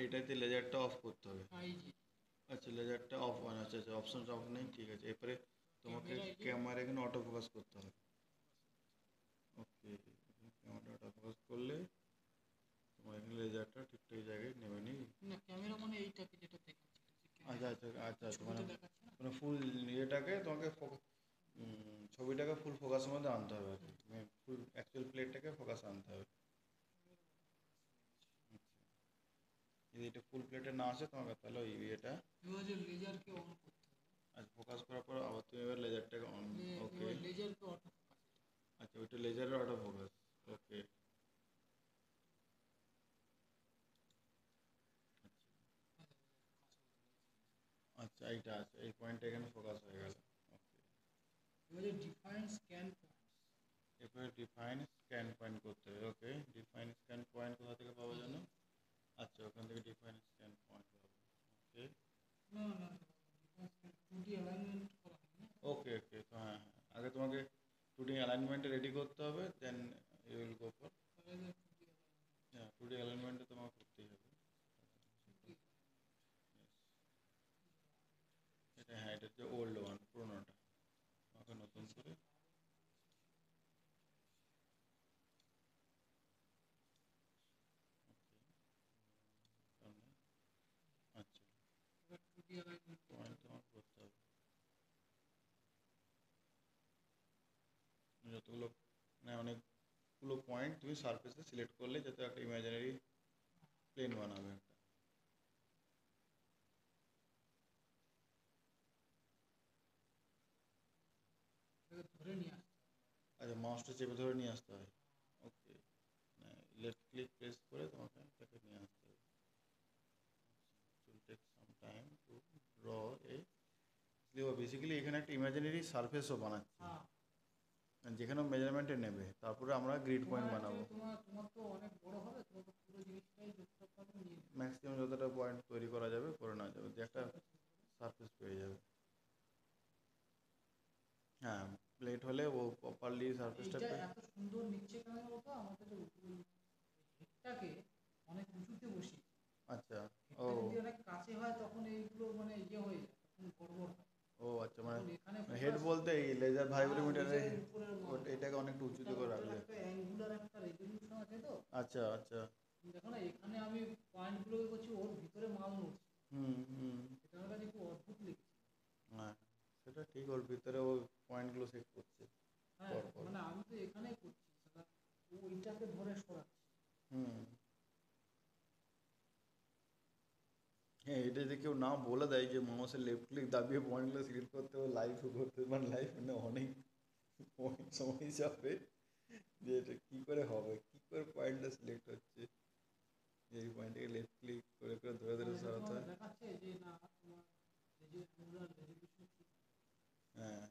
এইটাতে লেজারটা অফ করতে হবে। এই যে। আচ্ছা লেজারটা অফ অন আচ্ছা আচ্ছা অপশন অফ নেই ঠিক আছে। এরপরে তোমাকে ক্যামেরা এখানে অটো ফোকাস করতে হবে। ওকে ক্যামেরা অটো ফোকাস করলে তোমার এখানে লেজারটা ঠিকঠাক জায়গায় নেবে নি না ক্যামেরা মানে এইটাকে যেটা দেখাচ্ছে আচ্ছা আচ্ছা আচ্ছা আচ্ছা মানে মানে ফুল ইয়েটাকে তোমাকে ফোকাস ছবিটাকে ফুল ফোকাসের মধ্যে আনতে হবে আর কি। ফুল অ্যাকচুয়াল প্লেটটাকে ফোকাস আনতে হবে। যদি এটা ফুল প্লেটে না আসে তোমাকে তাহলে ওই ইয়েটা এবার যে লেজারকে অন করতে হবে। আচ্ছা ফোকাস করার পর আবার তুমি এবার লেজারটাকে অন লে- ওকে এবার লেজারকে অটো ফোকাস আচ্ছা ওইটা লেজারের অটো ফোকাস ওকে আচ্ছা এইটা আছে এই পয়েন্টটা এখানে ফোকাস হয়ে গেল ওকে এবার যে ডিফাইন স্ক্যান পয়েন্টস এরপরে ডিফাইন স্ক্যান পয়েন্ট করতে হবে ওকে ডিফাইন স্ক্যান পয়েন্ট কোথা থেকে পাবো জানো? আচ্ছা ওখান থেকে ডিফাইন স্ক্যান পয়েন্ট পাবো ওকে না না ওকে ওকে তো হ্যাঁ হ্যাঁ। আগে তোমাকে টু ডি অ্যালাইনমেন্টে রেডি করতে হবে then you will go for হ্যাঁ টু ডি অ্যালাইনমেন্টে তোমাকে করতেই হবে। এটা হ্যাঁ এটা হচ্ছে ওল্ড ওয়ান পুরোনোটা। তোমাকে নতুন করে Okay. সামনে। আচ্ছা এবার টু ডি অ্যালাইনমেন্ট পয়েন্ট তোমার করতে হবে যতগুলো মানে অনেকগুলো পয়েন্ট তুমি সারফেসে সিলেক্ট করলে যাতে একটা ইমাজিনারি প্লেন বানাবে একটা ধরে নিয়ে আসতে হবে আচ্ছা মাউসটা চেপে ধরে নিয়ে আসতে হয় ওকে লেফট ক্লিক প্রেস করে তোমাকে তাকে নিয়ে আসতে হবে take some time to draw a basically এখানে একটা ইমাজিনারি সারফেসও বানাচ্ছি। হ্যাঁ। যেখানে মেজারমেন্টে নেবে তারপরে আমরা গ্রিড পয়েন্ট তোমার বানাবো। actually তোমার তোমার তো অনেক বড় হবে তোমার তো পুরো জিনিসটাই যতটা পারবে নিয়ে নেবে। ম্যাক্সিমাম যতটা পয়েন্ট তৈরি করা যাবে করে নেওয়া যাবে যে একটা সারফেস পেয়ে যাবে। হ্যাঁ প্লেট হলে ও প্রপারলি সারফেসটা এইটা পেয়ে এত সুন্দর নিচ্ছে কেন বলতো? আমাদের হেডটাকে অনেক উঁচুতে বসি আচ্ছা হেডটা ও যদি অনেক কাছে হয় তখন এইগুলো মানে ইয়ে হয়ে যায় তখন গড়বড় হয় ও আচ্ছা মানে তখন এখানে হেড focus- বলতে এই লেজার ভাইব্রোমিটারে হ্যাঁ। এটাকে অনেকটা উঁচুতে করে রাখলে অ্যাঙ্গুলার একটা রেজলিউশন আছে তো? আচ্ছা আচ্ছা। দেখো না এখানে আমি পয়েন্টগুলোকে করছি ওর ভিতরে মাল নড়ছে হুম হুম এটা আমার কাছে খুব অদ্ভুত লেগেছে হ্যাঁ সেটা ঠিক ওর ভিতরে ও পয়েন্টগুলো সেট করছে হ্যাঁ পর পর। মানে আমি তো এখানেই করছি সালা ও ওইটাকে ধরে সরাচ্ছি হুম হ্যাঁ এটা যদি কেউ না বলে দেয় যে মাউসের লেফট ক্লিক দাবিয়ে পয়েন্টগুলো সিলেক্ট করতে হবে লাইভ করতে হবে মানে লাইভ মানে অনেক পয়েন্ট সময় যাবে যে এটা কী করে হবে কী করে পয়েন্টটা সিলেক্ট হচ্ছে এই পয়েন্টটাকে লেফট ক্লিক করে করে ধরে ধরে এটা সরাতে তোমার হয় দেখাচ্ছে যে না তোমার এই যে অ্যাঙ্গুলার রেজলিউশন ঠিক হ্যাঁ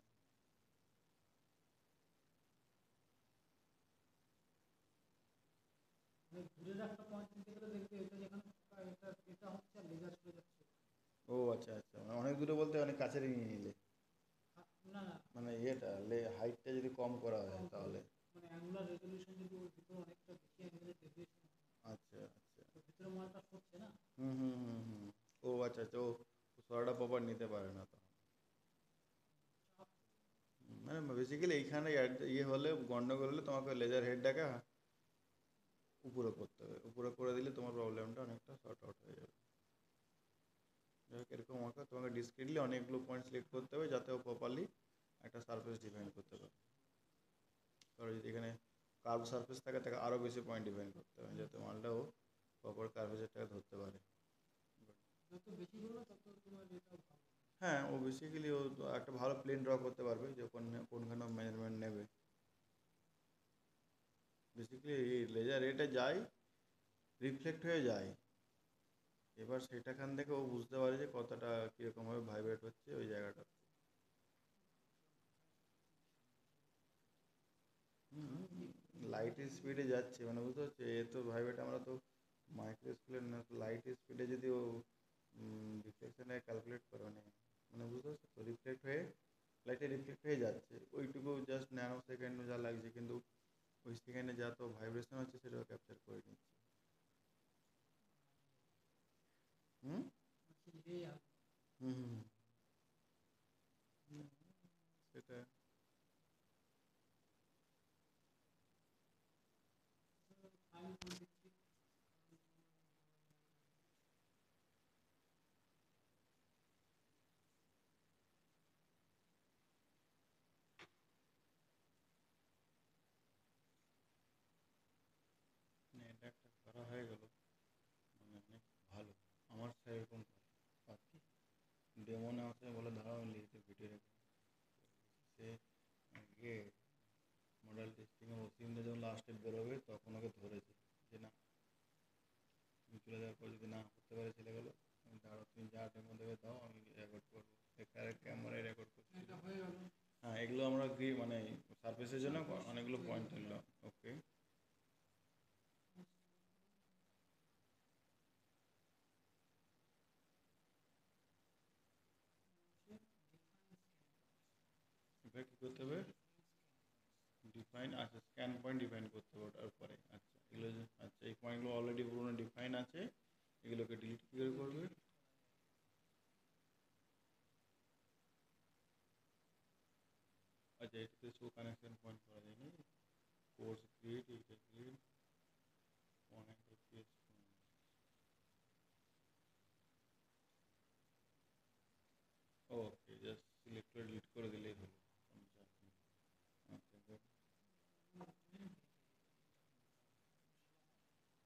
মানে দূরের একটা পয়েন্ট নিতে গেলে দেখবে এটা যেখানে ফাঁকা, এটা এটা হচ্ছে আর লেজার চলে যাচ্ছে ও আচ্ছা আচ্ছা। মানে অনেক দূরে বলতে অনেক কাছে নিয়ে নিলে আ- না। না মানে ইয়েটা লে হাইটটা যদি কম করা হয় তাহলে। মানে অ্যাঙ্গুলার রেজলিউশন যদি ওর ভিতরে অনেকটা বেশি অ্যাঙ্গেলের ডেভিয়েশন আচ্ছা আচ্ছা। তো ভিতরে মালটা সরছে না? হুম হুম হুম হুম ও আচ্ছা আচ্ছা। ও সরাটা প্রপার নিতে পারে না তখন চাপ হুম, মানে বেসিক্যালি এইখানে অ্যাড- ইয়ে হলে গন্ডগোল হলে তোমাকে লেজার হেডটাকে উপরে করতে হবে। উপরে করে দিলে তোমার প্রবলেমটা অনেকটা শর্ট আউট হয়ে যাবে। যাই হোক, এরকম আমাকে তোমাকে ডিসক্রিটলি অনেকগুলো পয়েন্ট সিলেক্ট করতে হবে যাতে ও প্রপারলি একটা সারফেস ডিফাইন করতে পারে। কারণ যদি এখানে কার্ভ সারফেস থাকে তাকে আরও বেশি পয়েন্ট ডিফাইন করতে হবে যাতে মালটা ও প্রপার কার্ভেজেরটাকে ধরতে পারে। হ্যাঁ ও বেসিক্যালি ও একটা ভালো প্লেন ড্র করতে পারবে যে কোন কোনখানে মেজারমেন্ট নেবে। বেসিক্যালি এই লেজার এটা যায় রিফ্লেক্ট হয়ে যায়। এবার সেটাখান থেকে ও বুঝতে পারে যে কতটা কীরকমভাবে ভাইব্রেট হচ্ছে ওই জায়গাটা। লাইটের স্পিডে যাচ্ছে মানে বুঝতে পারছ? এ তো ভাইব্রেট আমরা তো মাইক্রো স্কুলের না লাইট স্পিডে যদি ও রিফ্লেকশনে ক্যালকুলেট করে মানে মানে বুঝতে পারছ? তো রিফ্লেক্ট হয়ে লাইটে রিফ্লেক্ট হয়ে যাচ্ছে। ওইটুকু জাস্ট ন্যানো সেকেন্ড যা লাগছে, কিন্তু ওই সেকেন্ডে যা তো ভাইব্রেশন হচ্ছে, সেটাও ক্যাপচার করে নিচ্ছে হুম এই আর হুম হুম হুম। সেটা ফাইল করে দিচ্ছি না এটা একটা করা হয়ে গেল মানে অনেক ভালো আমার স্যার এরকম করে বাকি নেওয়া আছে বলে দাঁড়াও আমি লিখতে ভিডিও রেখে সে ইয়ে মডেল টেস্টিংয়ে ওসিমটা যখন লাস্টে বেরোবে তখন ওকে ধরেছে যে না তুমি চলে যাওয়ার পর যদি না করতে পারে ছেলেগুলো আমি দাঁড়াও তুমি যা ডেমো দেবে দাও আমি রেকর্ড করব। এখানে ক্যামেরায় রেকর্ড করছি। হয়ে এগুলো আমরা গ্রি মানে সার্ফেসের জন্য অনেকগুলো পয়েন্ট তুললাম ওকে এবার কী করতে হবে। ডিফাইন আচ্ছা স্ক্যান পয়েন্ট ডিফাইন করতে হবে ওটার পরে আচ্ছা এগুলো আচ্ছা এই পয়েন্টগুলো অলরেডি পুরোনো ডিফাইন আছে। এগুলোকে ডিলিট করে করবে? আচ্ছা এটাতে শো কানেকশন পয়েন্ট করা যায় নাকি কোর্স ক্রিয়েট এইটা এপিএস ওকে জাস্ট সিলেক্ট করে ডিলিট করে দিলেই হলো কোনো চাপ নেই আচ্ছা good.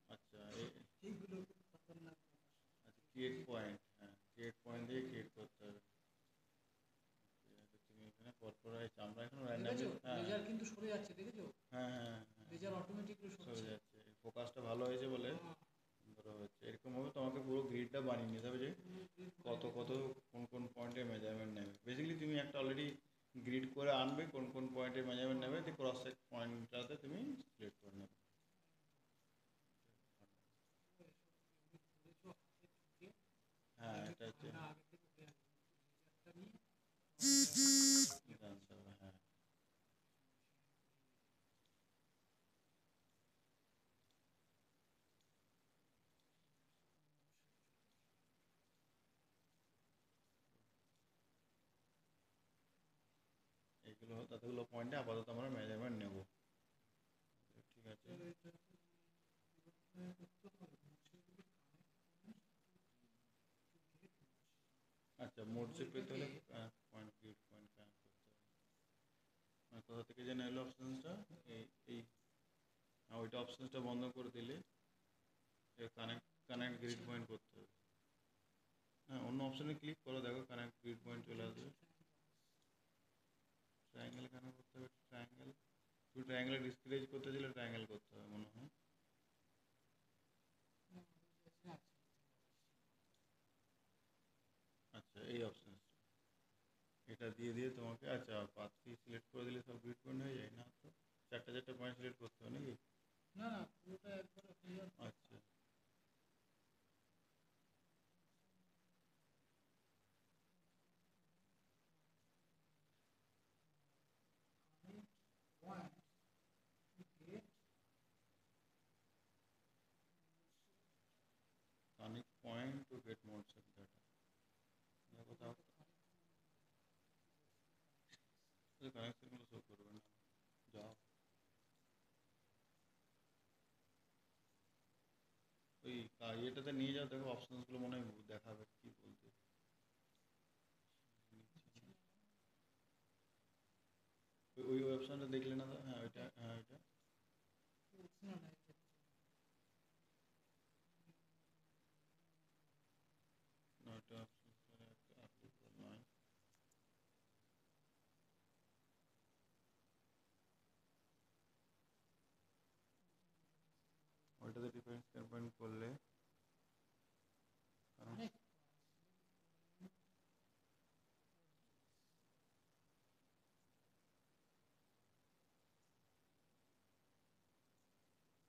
আচ্ছা এই এইগুলো তারপরে লাগবে আচ্ছা ক্রিয়েট পয়েন্ট হ্যাঁ ক্রিয়েট পয়েন্ট দিয়ে ক্রিয়েট করতে হবে। তুমি এখানে পরপর আছে আমরা এখন র্যান্ডামলি হ্যাঁ। লেজার কিন্তু সরে যাচ্ছে দেখেছ? হ্যাঁ হ্যাঁ লেজার অটোমেটিকলি সরে যাচ্ছে। ফোকাসটা ভালো হয়েছে বলে ধরো হচ্ছে। এরকমভাবে তোমাকে পুরো গ্রিডটা বানিয়ে নিতে হবে যে কত কত কোন কোন মেজারমেন্ট নেবে। বেসিক্যালি তুমি একটা অলরেডি গ্রিড করে আনবে কোন কোন পয়েন্টের মেজারমেন্ট নেবে। ক্রস সেক পয়েন্টটাতে তুমি সিলেক্ট করে নেবে হ্যাঁ এটা হচ্ছে আমরা আগে থেকে হয়ে আছে লেজারটা নিয়ে জানতে এইগুলো ততগুলো পয়েন্টে আপাতত আমরা মেজারমেন্ট নেব। ঠিক আছে? আচ্ছা মোট চেক পেতে হলে পয়েন্ট গ্রিড পয়েন্ট কানেক্ট করতে হবে। মানে কোথা থেকে যেন এলো অপশানসটা, এই এই ওইটা অপশানসটা বন্ধ করে দিলে কানেক্ট কানেক্ট গ্রিড পয়েন্ট করতে হবে। হ্যাঁ অন্য অপশানে ক্লিক করো, দেখো কানেক্ট গ্রিড পয়েন্ট চলে আসবে। ট্রায়াঙ্গেল কানেক্ট করতে হবে? ট্রায়াঙ্গেল তুমি ট্রায়াঙ্গেলে ডিসক্রিজ করতে দিলে ট্রায়াঙ্গেল করতে হবে, মনে হয়। আচ্ছা এই অপশান এটা দিয়ে দিয়ে তোমাকে আচ্ছা পাঁচটি সিলেক্ট করে দিলে সব গ্রিড পয়েন্ট হয়ে যায় না তো চারটা চারটা পয়েন্ট সিলেক্ট করতে হবে নাকি না না পুরোটা একবারে ক্লিয়ার আচ্ছা point get connect point to get more check data না কোথাও কানেকশনগুলো শো করবে না যাও ওই কা- ইয়েটাতে নিয়ে যাও দেখো অপশনসগুলো মনে হয় দেখাবে কি বলতে ওই- ওই অপশনটা দেখলে না তো? হ্যাঁ ওইটা হ্যাঁ ওইটা উঠছে না না এটা না ওইটা অপশনসটা একটা applicable নয় ওইটাতে ডিফারেন্স পয়েন্ট করলে কারণ অনেক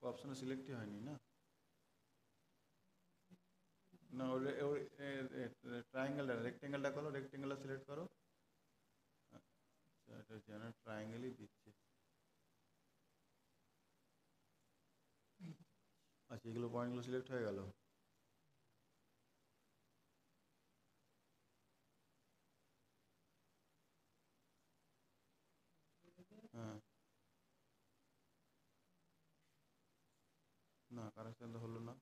অপশনে সিলেক্টই হয়নি না? না, ওর ট্রায়াঙ্গেলটা রেক্টেঙ্গেলটা করো রেক্টেঙ্গেলটা সিলেক্ট করো। আচ্ছা এটা যেন ট্রায়াঙ্গেলই দিচ্ছে। আচ্ছা এগুলো পয়েন্টগুলো সিলেক্ট হয়ে গেল। কানেকশন তো হলো না।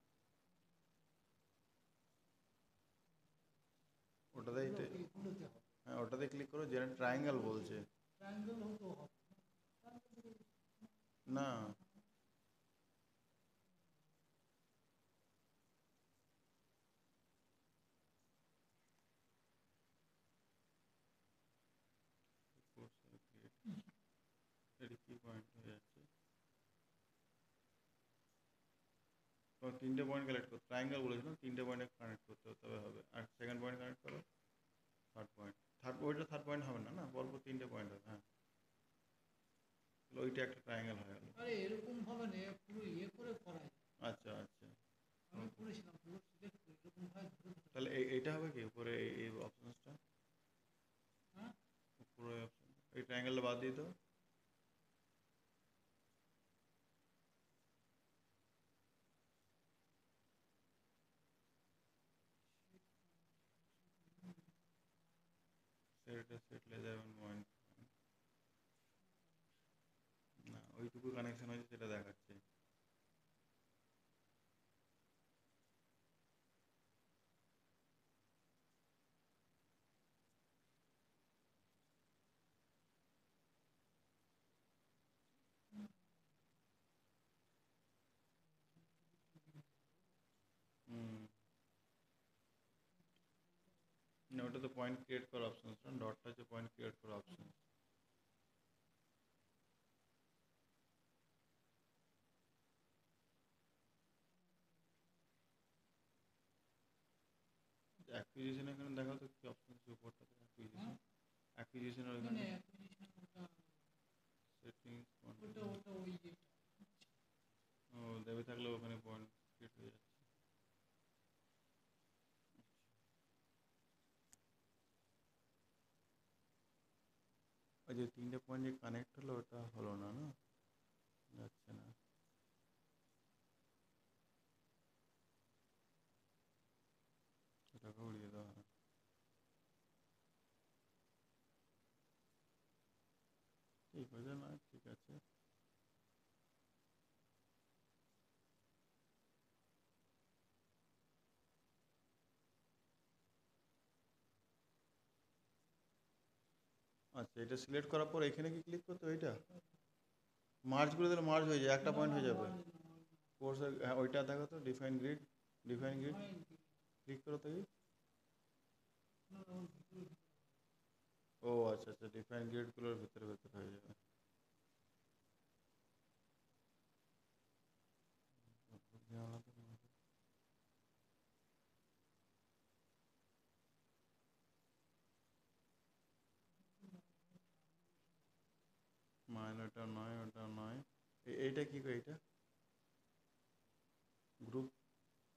ওটাতেই তো- এগুলোতে হবে হ্যাঁ ওটাতে ক্লিক করো যেটা ট্রায়াঙ্গেল বলছে। না এটা কি পয়েন্ট হয়ে যাচ্ছে তোমার তিনটে পয়েন্ট কালেক্ট করতে ট্রায়াঙ্গেল বলেছিলাম তিনটে পয়েন্টে কানেক্ট করতে হতে হবে হবে। আর সেকেন্ড পয়েন্ট কানেক্ট করো থার্ড পয়েন্ট থার্ড ওইটা থার্ড পয়েন্ট হবে না না? পরপর তিনটে পয়েন্ট হবে হ্যাঁ। ওইটা একটা ট্রায়াঙ্গেল হয়ে গেল। আরে এরকম ভাবে নে পুরো ইয়ে করে করাই। আচ্ছা আচ্ছা। আমি করেছিলাম পুরো সিলেক্ট করে এরকম ভাবে ধরে ধরে তাহলে এই এইটা হবে কি? উপরে এই অপশনসটা হ্যাঁ? উপরে অপশন এই ট্রায়াঙ্গেলটা বাদ দিয়ে দাও। পয়েন্ট না ওইটুকু কানেকশন হয়েছে সেটা দেখাচ্ছে। না ওটা তো পয়েন্ট ক্রিয়েট করা অপশন না ডটটা হচ্ছে পয়েন্ট ক্রিয়েট করা অপশন অ্যাকুইজিশন এখানে দেখাও তো কি অপশন আছে উপরটাতে অ্যাকুইজিশন অ্যাকুইজিশনের মানে ওখানে acquisition. ওটা সেটিংস ওটা ওটা ওই যে ও দেবে থাকলে ওখানে পয়েন্ট ক্রিয়েট হয়ে যাচ্ছে ওই যে তিনটে পয়েন্ট যে কানেক্ট হলো ওটা হলো না না যাচ্ছে না এটাকে উড়িয়ে দেওয়া হয় ঠিক আছে না ঠিক আছে আচ্ছা এটা সিলেক্ট করার পর এখানে কি ক্লিক করতে এইটা মার্জ করে দিলে মার্জ হয়ে যায়, একটা পয়েন্ট হয়ে যাবে। কোর্স হ্যাঁ ওইটা দেখো তো define grid define grid click করো তো ও আচ্ছা আচ্ছা ডিফাইন গ্রিডগুলোর ভিতরে ভিতরে হয়ে যাবে। মাইন ওটা নয় ওটা নয় এ- এইটা কি গো এইটা গ্রুপ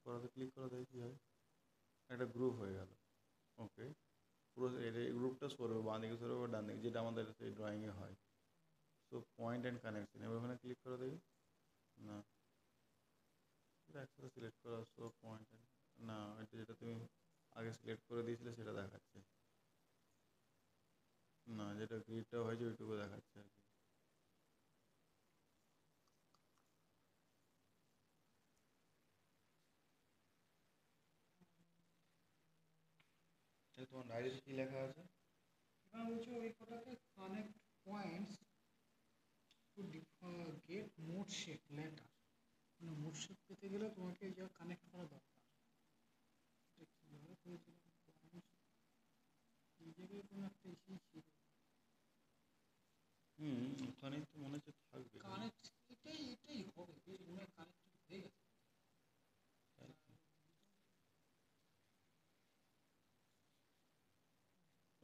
করাতে ক্লিক করা দেখি কি হয়? একটা গ্রুপ হয়ে গেল। ওকে পুরো গ্রুপটা সরবে, বাঁ দিকে সরবে ডান দিকে, যেটা আমাদের সেই ড্রয়িংয়ে হয়। সো পয়েন্ট অ্যান্ড কানেকশন এবার ওখানে ক্লিক করে দেখি। না। এটা একসাথে সিলেক্ট করা সো পয়েন্ট না, এটা যেটা তুমি আগে সিলেক্ট করে দিয়েছিলে, সেটা দেখাচ্ছে। না, যেটা গ্রিডটা হয়েছে, ওইটুকু দেখাচ্ছে আর কি। তাহলে তোমার ডায়েরিতে কি লেখা আছে? না বলছে ওই কটাকে connect points to get mode shape later মানে মোড শেপ পেতে গেলে তোমাকে যা কানেক্ট করা দরকার। এটা কীভাবে করেছিলাম? এই জায়গায় কোনো একটা ইস্যু ছিল হুম ওখানেই তো মনে হচ্ছে থাকবে কানেক্ট এটাই এটাই হবে বেশ মনে হয় কানেক্টেড হয়ে গেছে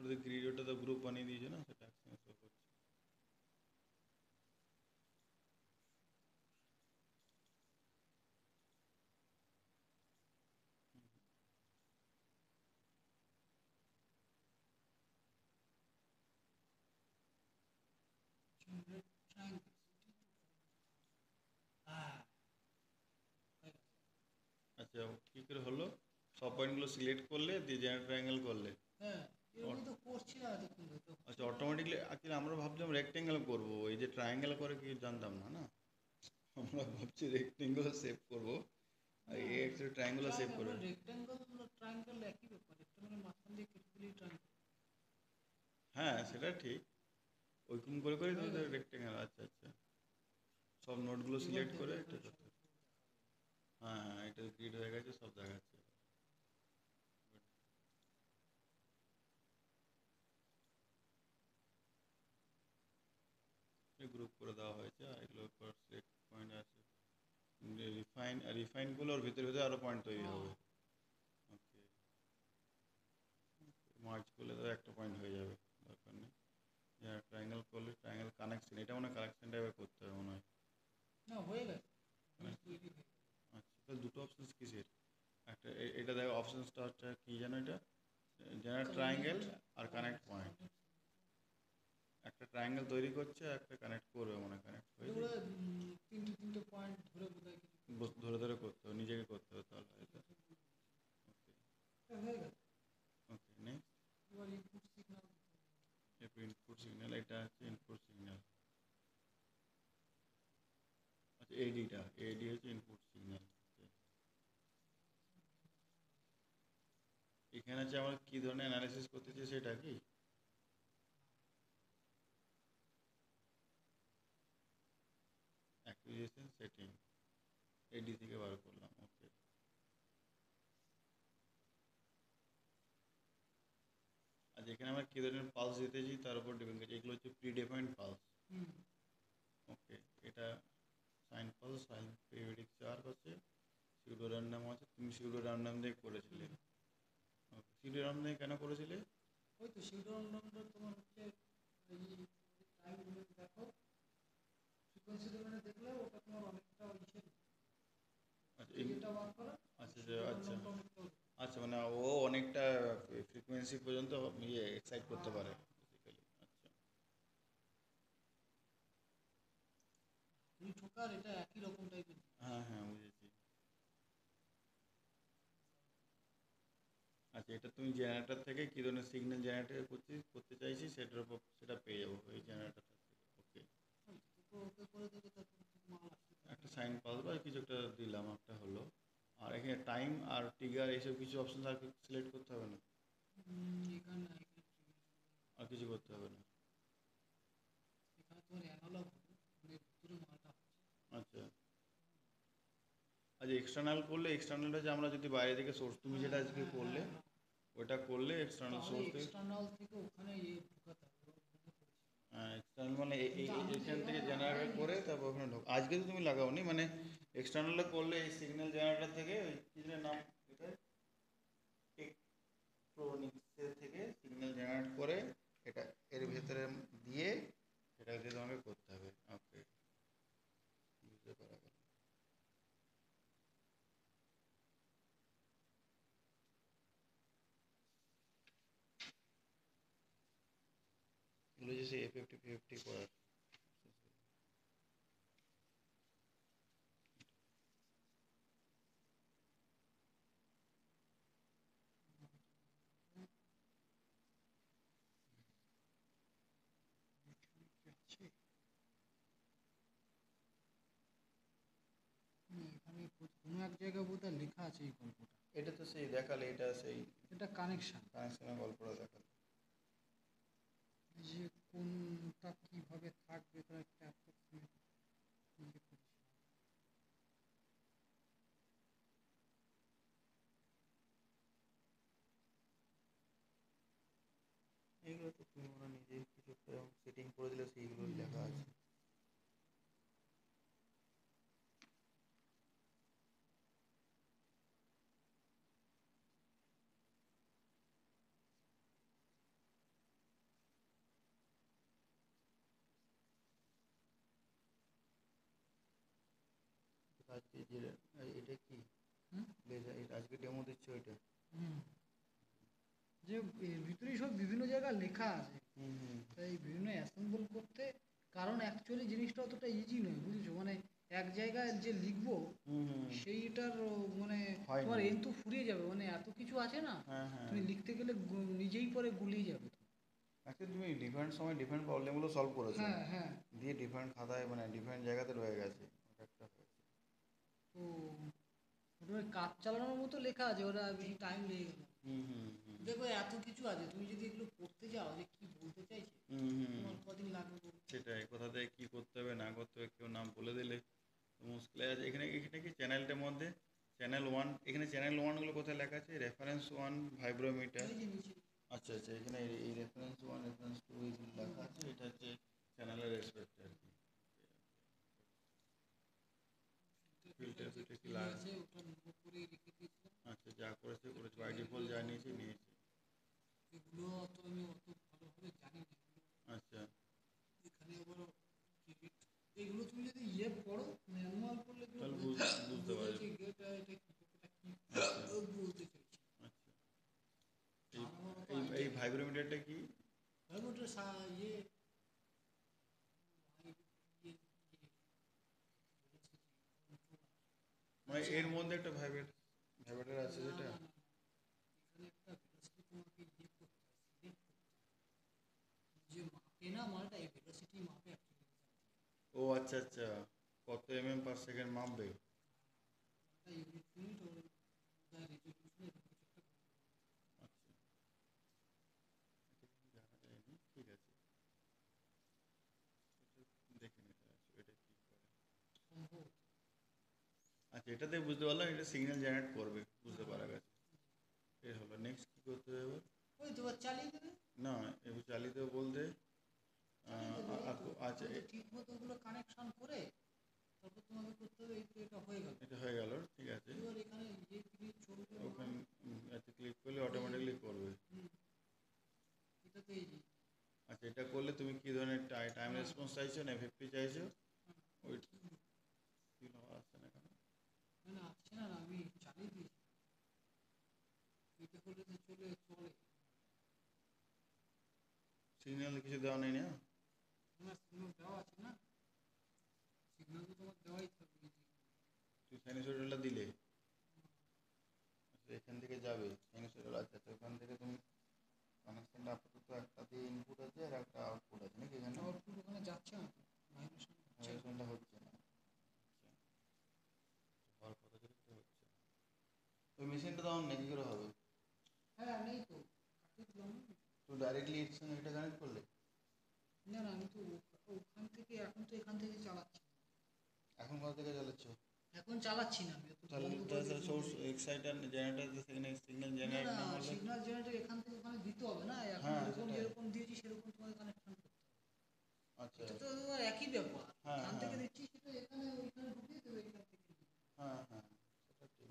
ওটা গ্রিড ওটা তো গ্রুপ বানিয়ে দিয়েছে তো। আচ্ছা কী করে হলো সব পয়েন্টগুলো সিলেক্ট করলে দিয়ে জেনারেট ট্রায়াঙ্গেল করলে হ্যাঁ আচ্ছা অটোমেটিকলি আসলে আমরা ভাবছিলাম রেক্টেঙ্গেল করব। এই যে ট্রায়াঙ্গেল করে কি জানতাম না না? আমরা ভাবছি রেক্টেঙ্গুলার সেভ করব। আর এ একটা ট্রায়াঙ্গুলার সেভ করবে রেক্ট্যাঙ্গল একই ব্যাপার রেক্ট্যাঙ্গেলের মাঝখান দিয়ে কেটে ট্রায়াঙ্গেল হ্যাঁ সেটা ঠিক। ওইরকম করে করে তুমি তো রেক্টেঙ্গেল আচ্ছা আচ্ছা। সব নোটগুলো সিলেক্ট করে এটা করতে হ্যাঁ হ্যাঁ এটা গ্রিড হয়ে গেছে সব দেখাচ্ছে। গ্রুপ করে দেওয়া হয়েছে আর সিলেক্ট পয়েন্ট আছে। রিফাইন রিফাইনগুলো ওর ভিতরে ভিতরে আরও পয়েন্ট তৈরি হবে। ওকে মার্চ করলে তো একটা পয়েন্ট হয়ে যাবে দরকার নেই। যারা ট্রায়াঙ্গেল করলে ট্রায়াঙ্গেল কানেকশন এটা মনে হয় কানেকশনটা এবার করতে হবে মনে হয়। না হয়ে গেছে। হ্যাঁ। হয়ে গেছে। আচ্ছা তাহলে দুটো অপশানস কিসের একটা এটা দেখো অপশানসটা হচ্ছে কি যেন এটা? জেনারেল ট্রায়াঙ্গেল আর কানেক্ট পয়েন্ট একটা ট্রায়াঙ্গেল তৈরি করছে আর একটা কানেক্ট করবে মনে হয় কানেক্ট হয়ে তিনটে তিনটে পয়েন্ট ধরে ধরে ধরে করতে হবে নিজেকে করতে হবে তাহলে এটা। ওকে নেক্সট ইনপুট সিগন্যাল এরপর ইনপুট সিগন্যাল এটা হচ্ছে ইনপুট সিগন্যাল আচ্ছা এডিটা এডি হচ্ছে ইনপুট সিগন্যাল এখানে হচ্ছে আমরা কি ধরনের অ্যানালিসিস করতে চাই সেটা কি? অ্যাকুইজিশন সেটিং এডি থেকে বার করলাম ওকে আর যেখানে আমরা কি ধরনের পালস দিতেছি তার উপর ডিপেন্ড করছে। এগুলো হচ্ছে প্রি ডিফাইন্ড পালস ওকে এটা sine pulse sine periodic charge আছে সিউডো র্যান্ডাম আছে তুমি সিউডো র্যান্ডাম দিয়ে করেছিলে। সিউডো র্যান্ডাম দিয়ে কেন করেছিলে? ওই তো শিউডনটা তোমার হচ্ছে এই টাইমগুলো দেখো ফ্রিকোয়েন্সি ডোমেনে দেখলে ওটা তোমার অনেকটা ইসে আচ্ছা এই- আচ্ছা আচ্ছা, আচ্ছা আচ্ছা মানে ও অনেকটা ফ্রিকোয়েন্সি পর্যন্ত ইয়ে এক্সাইট করতে পারে আচ্ছা। ঠোকার এটা টাইপের হ্যাঁ হ্যাঁ বুঝেছি। আচ্ছা এটা তুমি জেনারেটর থেকে কী ধরনের সিগন্যাল জেনারেটর করছি করতে চাইছি সেটার উপর সেটা পেয়ে যাব ওই জেনারেটর থেকে ওকে দুটো ওকে করে দেবে তারপর ঠিক মাল আসতে থাকবে। একটা সাইন পাস বা কিছু একটা দিলাম, একটা হলো। আর এখানে টাইম আর টিগার এইসব কিছু অপশন আর সিলেক্ট করতে হবে না? আর কিছু করতে হবে না? আচ্ছা। আচ্ছা এক্সটার্নাল করলে এক্সটার্নালটা যে আমরা যদি বাইরে থেকে সোর্স তুমি যেটা আজকে করলে, ওটা করলে এক্সটার্নাল সোর্স এক্সটার্নাল থেকে ওখানে। এক্সটার্নাল মানে এই- এই- এই- এখান থেকে জেনারেট করে তারপর আজকে তো তুমি লাগাওনি মানে এক্সটার্নালটা করলে এই সিগন্যাল জেনারেটর থেকে ওই কি যেন নাম এটা থেকে সিগন্যাল জেনারেট করে এটা এর ভেতরে দিয়ে এটা দিয়ে তোমাকে করতে হবে ওকে বুঝতে পারা গেল এগুলো যে সেই এফএফটি ফিফটি করার কোনো এক জায়গায় বোধহয় লেখা আছে এই গল্পটা এটা তো সেই দেখালে এটা সেই এটা কানেকশন কানেকশনের গল্পটা দেখালে। যে কোনটা কীভাবে থাকবে তার একটা ইয়ে এইগুলো তো তুমি মনে নিজেই কিছু সেটিং করে দিলে সেইগুলো লেখা আছে। আজকে যে এটা কি? আজকে ডেমো দিচ্ছে যে এর ভিতরেই সব বিভিন্ন লেখা আছে। তাই বিভিন্ন অ্যাসেম্বল করতে কারণ অ্যাকচুয়ালি জিনিসটা অতটা ইজি নয় বুঝেছ? মানে এক জায়গায় যে লিখব হুম হুম। সেইটার মানে তোমার। এন তো ফুরিয়ে যাবে মানে এত কিছু আছে না হ্যাঁ হ্যাঁ। তুমি লিখতে গেলে নিজেই পরে গুলিয়ে যাবে। অ্যাকচুয়ালি তুমি ডিফারেন্ট সময় ডিফারেন্ট প্রবলেমগুলো সলভ করেছ। হ্যাঁ হ্যাঁ। দিয়ে ডিফারেন্ট খাতায় মানে ডিফারেন্ট জায়গাতে রয়ে গেছে। এবার কাজ চালানোর মতো লেখা আছে ওরা বেশি টাইম লেগে গেল। হুম হুম হুম। দেখো এত কিছু আছে তুমি যদি এগুলো পড়তে যাও যে কি বলতে চাইছে হুম হুম তোমার কদিন লাগবে? সেটাই কোথা থেকে কী করতে হবে না করতে হবে কেউ নাম বলে দিলে মুশকিল আছে এখানে এখানে কি চ্যানেলটার মধ্যে? চ্যানেল ওয়ান এখানে চ্যানেল ওয়ানগুলো কোথায় লেখা আছে? Reference one vibrometer. আচ্ছা আচ্ছা এখানে এই- রেফারেন্স ওয়ান রেফারেন্স টু লেখা আছে এটা হচ্ছে চ্যানেলের রেসপেক্ট আর কি Filter যে ফিল্টার কি কি লাগে? আছে ওটা নোট করে রেখে দিয়েছিলাম আচ্ছা যা করেছে করেছে বাই ডিফল্ট যা নিয়েছে নিয়েছে এগুলো অত আমি অত ভালোভাবে জানি না এগুলো আচ্ছা এখানে আবার ক্রেডিট এগুলো তুমি যদি ইয়ে পড়ো ম্যানুয়াল পড়লে এগুলো তাহলে বোঝা- বুঝ- বুঝতে বোঝা পারবে। যে এটা এটা কি এটা কি আচ্ছা। ও বলতে চাইছি আচ্ছা এই আমার অত এই idea এই ভাইব্রোমিটারটা কি ভাই ওটা সা- ইয়ে ভাই, ইয়ে, ইয়ে, বলেছে যে, controller। মানে আচ্ছা। এর মধ্যে একটা ভাইব্রেট ভাইব্রেটার আছে না, যেটা না, না, না। এখানে একটা velocity তোমাকে ইয়ে করতে হয়, select করতে হয়। যে মাপে এর মধ্যে একটা ভাইবেট ভাইবেটার আছে যেটা? ও আচ্ছা আচ্ছা। কত এমএম পার সেকেন্ড মাপবে মালটা unit unit ওর তার resolution এরকম কিছু একটা করতে হয়। আচ্ছা এটা কি জানা যায়নি ঠিক আছে এটা দেখে নিতে আছে এটা কি করে সম্ভব আচ্ছা এটাতে বুঝতে পারলাম এটা সিগন্যাল জেনারেট করবে বুঝতে পারা গেছে। এর হলো নেক্সট কি করতে হবে? ওই তো চালিয়ে দেবে। না এবার চালিয়ে বলতে আ- আ- আচ্ছা এ- ঠিক মতো ওগুলো কানেকশন করে তারপর তোমাকে করতে হবে তো এটা হয়ে গেল। এটা হয়ে গেল ঠিক আছে। এবার এখানে ইয়ে ক্লিক চলবে ওখানে এতে ক্লিক করলে অটোমেটিকলি করবে। হুম। এটাতে এই আচ্ছা এটা করলে তুমি কি ধরনের টাইম রেসপন্স চাইছো না এফএফপি চাইছো ওই কি নাম আসছে না কেন না না আসছে না না আমি চালিয়ে দিয়েছি এটা করলে তো চলে চলে সিগন্যাল কিছু দেওয়া নেই না? তোমার সিগন্যাল দেওয়া আছে না সিগন্যাল তো তোমার দেওয়াই থাকবে এই যে। তুই সাইনোসয়েডালটা দিলে। আচ্ছা এখান থেকে যাবে। সাইনোসয়েডাল আচ্ছা আচ্ছা ওখান থেকে তুমি কানেকশনটা আপাতত একটা দিয়ে ইনপুট আছে আর একটা আউটপুট আছে নাকি এখানে? আউটপুট ওখানে যাচ্ছে না। তো ভাইব্রেশন হচ্ছে না। ভাইব্রেশনটা হচ্ছে না। আচ্ছা। হওয়ার কথা ছিল সেটা হচ্ছে না। ওই মেশিনটা তো আমার নাকি করে হবে? হ্যাঁ নেই তো। তো ডাইরেক্টলি এর সঙ্গে এটা কানেক্ট করলে? না না আমি তো ওখান থেকে এখন তো এখান থেকে চালাচ্ছি। এখন কোথা থেকে চালাচ্ছ? এখন চালাচ্ছি না আমি তো তাহলে দিয়েছি। সোর্স এক্সাইটার জেনারেটর সেখানে সিগন্যাল জেনারেট না হলে। সিগন্যাল জেনারেটর এখান থেকে ওখানে দিতে হবে না এখন হ্যাঁ, যেরকম যেরকম দিয়েছি সেরকম তোমাকে কানেকশন করতে হবে। আচ্ছা। এটা তো তোমার একই ব্যাপার। হ্যাঁ, এখান থেকে হ্যাঁ। দিচ্ছি সেটা এখানে ওইখানে ঢুকিয়ে দেবে এখান থেকে। হ্যাঁ হ্যাঁ।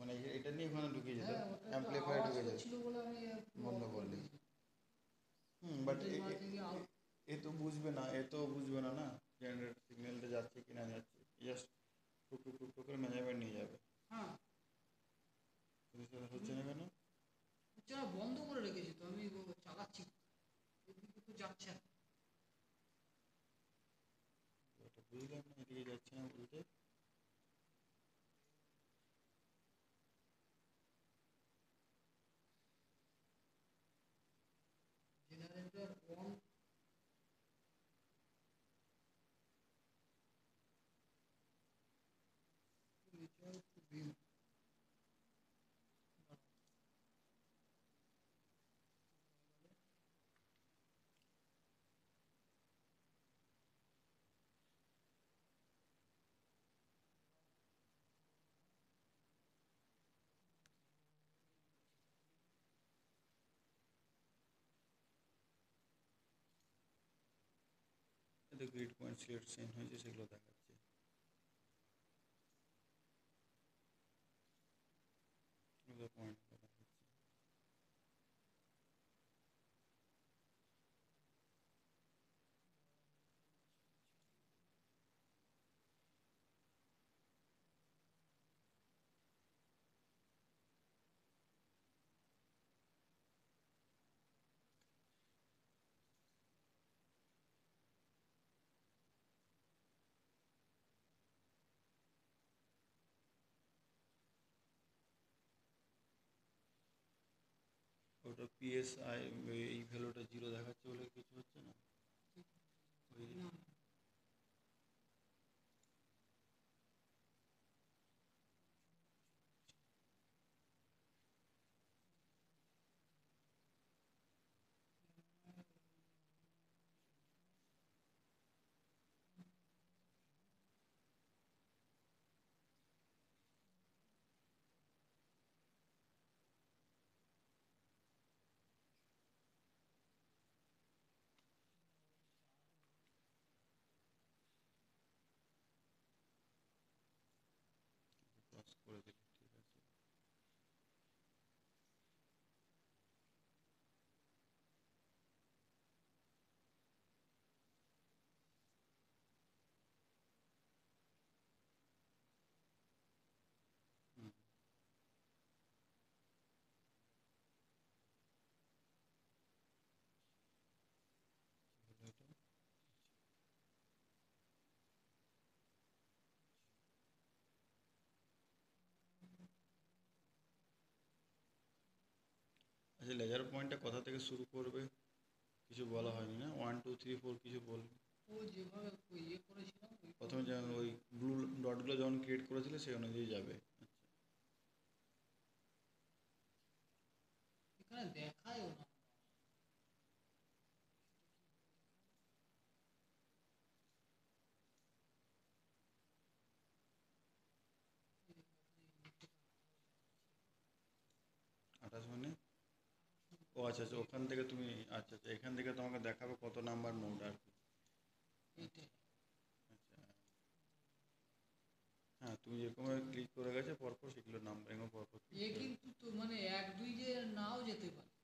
মানে এটা নিয়ে ওখানে ঢুকিয়ে যেত অ্যাম্পলিফায়ার ঢুকে যেত। বন্ধ করলি। হুম বাট এ তো বুঝবে না এ তো বুঝবে না না? জেনারেটর সিগন্যালটা যাচ্ছে কি না যাচ্ছে জাস্ট টুক টুক টুক টুক করে মেজারমেন্ট নিয়ে যাবে। হ্যাঁ। হচ্ছে না কেন? হচ্ছে না বন্ধ করে রেখেছি তো আমি চালাচ্ছি। এদিকে তো যাচ্ছে না। বুঝলাম না এদিকে যাচ্ছে না বলতে জেনারেটর অন রেজাল্ট ভিউ এতে গ্রিড পয়েন্ট সিলেক্ট সেন হয়েছে সেগুলো দেখাচ্ছে এগুলো পয়েন্ট দেখাচ্ছে ওটা পিএসআই এই ভ্যালুটা জিরো দেখাচ্ছে বলে কিছু হচ্ছে না? ওই আচ্ছা লেজার পয়েন্টটা কোথা থেকে শুরু করবে কিছু বলা হয়নি না? ওয়ান টু থ্রি ফোর কিছু বলবে? ইয়ে প্রথমে যেমন ওই ব্লু ডটগুলো যখন ক্রিয়েট করেছিলে সেই অনুযায়ী যাবে। এখানে দেখায়ও না। আচ্ছা আচ্ছা ওখান থেকে তুমি আচ্ছা আচ্ছা এখান থেকে তোমাকে দেখাবে কত নাম্বার নোট আর কি। আচ্ছা। হ্যাঁ তুমি যেরকম ক্লিক করে গেছে পরপর সেগুলো নাম্বার পরপর কিন্তু মানে এক দুই যে নাও যেতে পারে।